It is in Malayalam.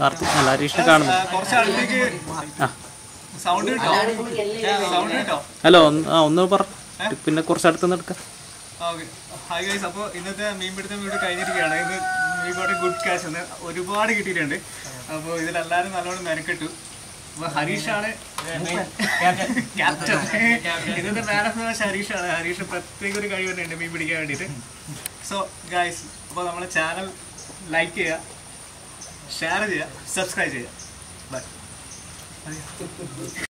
കാർത്തിക് ഹരീഷിനെ കാണുന്നു കുറച്ച് അടുത്തേക്ക് സൗണ്ട് കിട്ടോ? സൗണ്ട് കിട്ടോ? ഹലോ ഒന്ന് ഒന്ന് പറ. പിന്നെ കുറച്ച് അടുത്ത് ഓക്കെ. ഹായ് ഗൈസ് അപ്പോൾ ഇന്നത്തെ മീൻപിടുത്തം ഇവിടെ കഴിഞ്ഞിരിക്കുകയാണ്. ഇത് we got a good cash എന്ന് ഒരുപാട് കിട്ടിയിട്ടുണ്ട്. അപ്പോൾ ഇതിലെല്ലാവരും നല്ലോണം മെനക്കെട്ടു. അപ്പോൾ ഹരീഷാണ് ക്യാപ്റ്റൻ ഇന്നത്തെ മാൻ ഓഫ് മാച്ച് ഹരീഷാണ്. ഹരീഷ് പ്രത്യേക ഒരു കഴിവുണ്ട് മീൻ പിടിക്കാൻ വേണ്ടിയിട്ട്. സോ ഗൈസ് അപ്പോൾ നമ്മുടെ ചാനൽ ലൈക്ക് ചെയ്യുക ഷെയർ ചെയ്യുക സബ്സ്ക്രൈബ് ചെയ്യുക ബൈ